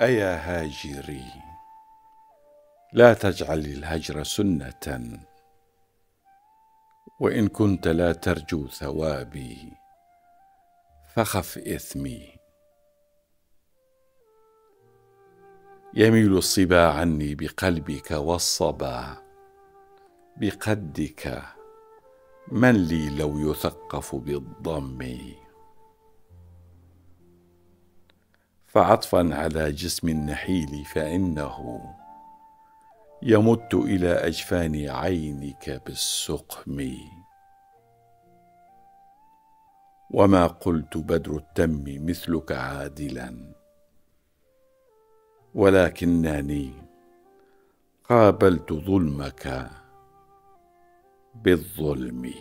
أيا هاجري لا تجعل الهجر سنة. وإن كنت لا ترجو ثوابي فخف إثمي. يميل الصبا عني بقلبك والصبا. بقدك من لي لو يثقف بالضم. فعطفا على جسم النحيل فإنه يمت إلى أجفان عينك بالسقم. وما قلت بدر التم مثلك عادلا ولكنني قابلت ظلمك بالظلم.